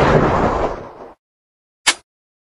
Yes.